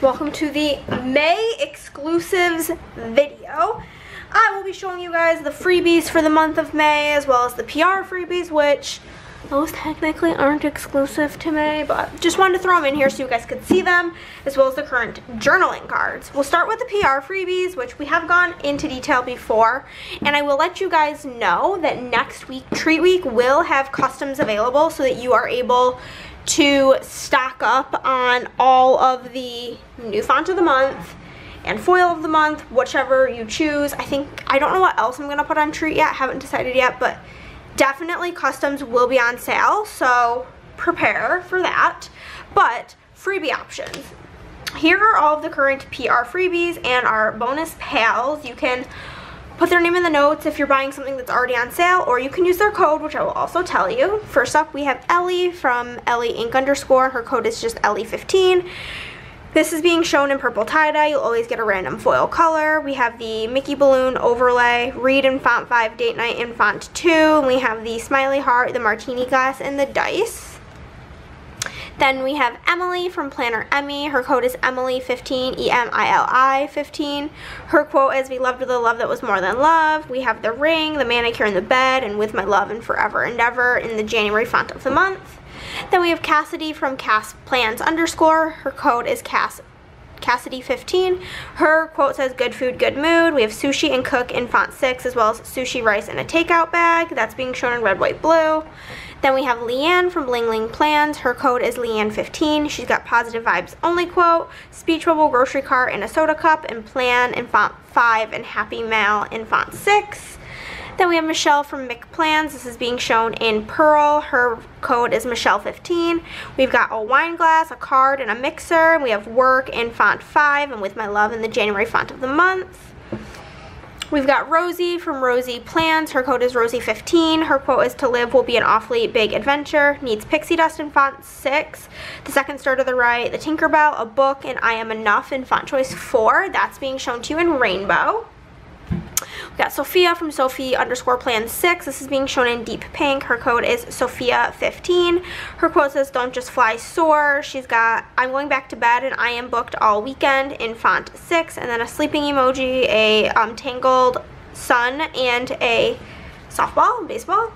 Welcome to the May exclusives video. I will be showing you guys the freebies for the month of May as well as the PR freebies which those technically aren't exclusive to May but just wanted to throw them in here so you guys could see them as well as the current journaling cards. We'll start with the PR freebies which we have gone into detail before and I will let you guys know that next week Treat Week will have customs available so that you are able to stock up on all of the new font of the month and foil of the month, whichever you choose. I think, I don't know what else I'm going to put on Treat yet, haven't decided yet, but definitely customs will be on sale, so prepare for that. But freebie options. Here are all of the current PR freebies and our bonus pals. You can put their name in the notes if you're buying something that's already on sale, or you can use their code, which I will also tell you. First up, we have Ellie from Ellie Ink underscore. Her code is just Ellie15. This is being shown in purple tie-dye. You'll always get a random foil color. We have the Mickey Balloon overlay, read in font 5, date night in font 2. We have the smiley heart, the martini glass, and the dice. Then we have Emily from Planner Emmy. Her code is Emily15, E-M-I-L-I 15. Her quote is, we loved the love that was more than love. We have the ring, the manicure in the bed, and with my love and forever and ever in the January font of the month. Then we have Cassidy from Cass Plans underscore. Her code is Cass Cassidy15. Her quote says, good food, good mood. We have sushi and cook in font 6, as well as sushi rice in a takeout bag. That's being shown in red, white, blue. Then we have Leanne from Bling Ling Plans. Her code is Leanne15. She's got positive vibes only quote, speech bubble, grocery cart, and a soda cup, and plan in font 5, and happy mail in font 6. Then we have Michelle from Mick Plans. This is being shown in Pearl. Her code is Michelle15. We've got a wine glass, a card, and a mixer. We have work in font 5 and with my love in the January font of the month. We've got Rosie from Rosie Plans. Her code is Rosie15. Her quote is to live will be an awfully big adventure. Needs pixie dust in font 6. The second star to the right, the Tinkerbell, a book, and I am enough in font choice 4. That's being shown to you in rainbow. Got Sophia from Sophie underscore plan 6. This is being shown in deep pink. Her code is Sophia15. Her quote says, don't just fly soar. She's got, I'm going back to bed and I am booked all weekend in font 6. And then a sleeping emoji, a um, tangled sun, and a softball, baseball.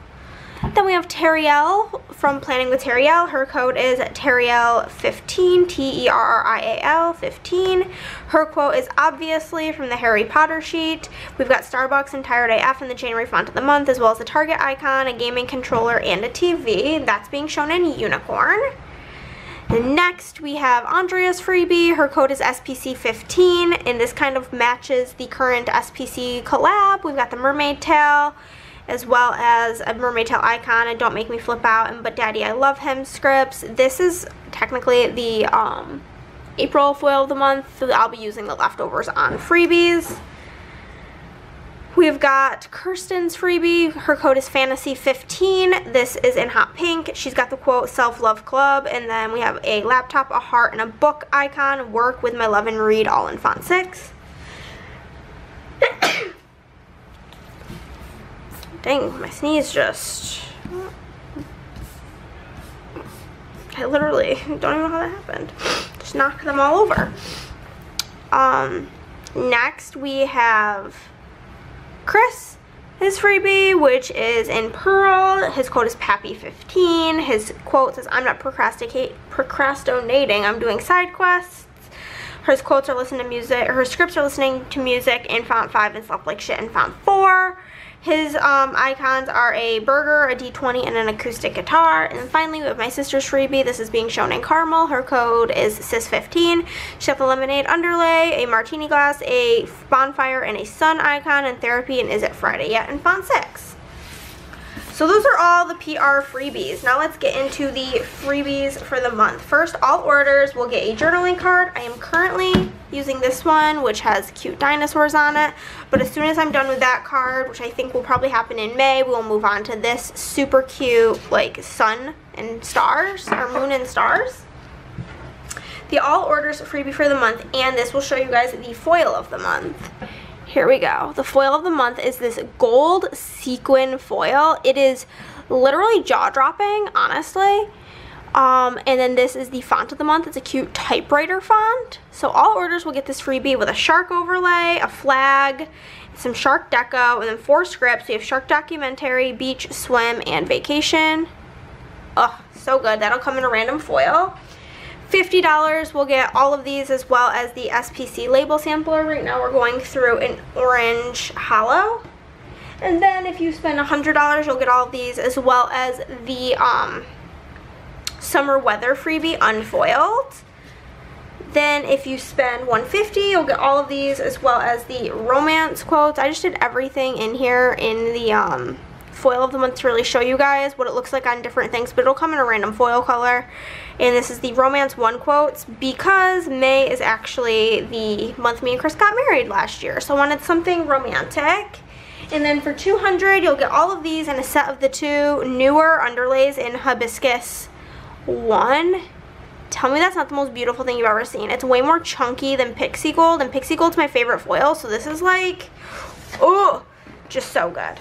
Then we have Terrial from Planning with Terrial. Her code is Terrial15, T-E-R-R-I-A-L 15. Her quote is obviously from the Harry Potter sheet. We've got Starbucks and Tired AF in the January font of the month, as well as a Target icon, a gaming controller, and a TV. That's being shown in Unicorn. Next, we have Andrea's freebie. Her code is SPC15, and this kind of matches the current SPC collab. We've got the mermaid tail, as well as a mermaid tail icon and don't make me flip out and but daddy I love him scripts this is technically the um, April foil of the month I'll be using the leftovers on freebies We've got Kirsten's freebie. Her code is fantasy15. This is in hot pink. She's got the quote self-love club. And then we have a laptop, a heart, and a book icon. Work with my love and read all in font 6. Dang, my sneeze just... I literally don't even know how that happened. Just knocked them all over. Um, next we have Chris, his freebie, which is in Pearl. His quote is Pappy15. His quote says, I'm not procrastinating, I'm doing side quests. Her quotes are listening to music, her scripts are listening to music in font 5 and stuff like shit in font 4. His um, icons are a burger, a D20, and an acoustic guitar. And finally, we have my sister's freebie. This is being shown in caramel. Her code is SIS15. Chef Lemonade underlay, a martini glass, a bonfire, and a sun icon, and therapy, and is it Friday yet? in font 6. So those are all the PR freebies. Now let's get into the freebies for the month. First, all orders will get a journaling card. I am currently using this one, which has cute dinosaurs on it. But as soon as I'm done with that card, which I think will probably happen in May, we'll move on to this super cute, like, sun and stars, or moon and stars. The all orders freebie for the month, and this will show you guys the foil of the month. Here we go. The foil of the month is this gold sequin foil. It is literally jaw-dropping, honestly. Um, and then this is the font of the month. It's a cute typewriter font. So all orders will get this freebie with a shark overlay, a flag, some shark deco, and then four scripts. We have shark documentary, beach, swim, and vacation. Oh, so good. That'll come in a random foil. $50 we'll get all of these as well as the SPC label sampler. Right now we're going through an orange holo. And then if you spend $100 you'll get all of these as well as the um, summer weather freebie unfoiled. Then if you spend 150 you'll get all of these as well as the romance quotes. I just did everything in here in the um, foil of the month to really show you guys what it looks like on different things, but it'll come in a random foil color. And this is the Romance 1 quotes because May is actually the month me and Chris got married last year. So I wanted something romantic. And then for 200 you'll get all of these and a set of the two newer underlays in Hibiscus 1. Tell me that's not the most beautiful thing you've ever seen. It's way more chunky than Pixie Gold, and Pixie Gold's my favorite foil, so this is like, oh, just so good.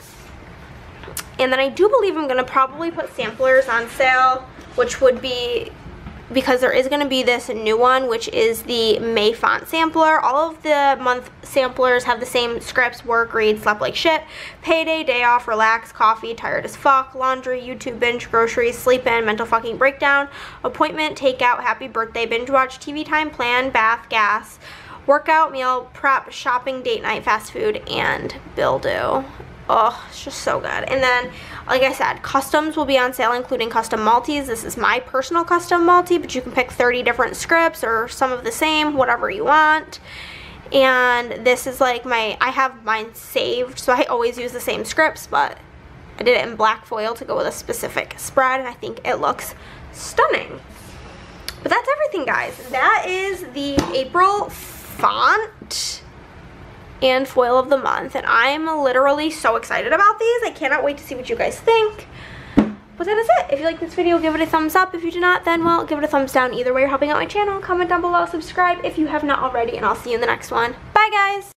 And then I do believe I'm to probably put samplers on sale, which would be because there is going to be this new one, which is the May font sampler. All of the month samplers have the same scripts, work, read, slept like shit, payday, day off, relax, coffee, tired as fuck, laundry, YouTube binge, groceries, sleep in, mental fucking breakdown, appointment, takeout, happy birthday, binge watch, TV time, plan, bath, gas, workout, meal, prep, shopping, date night, fast food, and bill due. Oh, it's just so good. And then, like I said, customs will be on sale, including custom multis. This is my personal custom multi, but you can pick 30 different scripts or some of the same, whatever you want. And this is like my, I have mine saved, so I always use the same scripts, but I did it in black foil to go with a specific spread, and I think it looks stunning. But that's everything, guys. That is the April font and foil of the month. And I'm literally so excited about these. I cannot wait to see what you guys think. But that is it. If you like this video, give it a thumbs up. If you do not, then, well, give it a thumbs down. Either way, you're helping out my channel. Comment down below, subscribe if you have not already, and I'll see you in the next one. Bye, guys!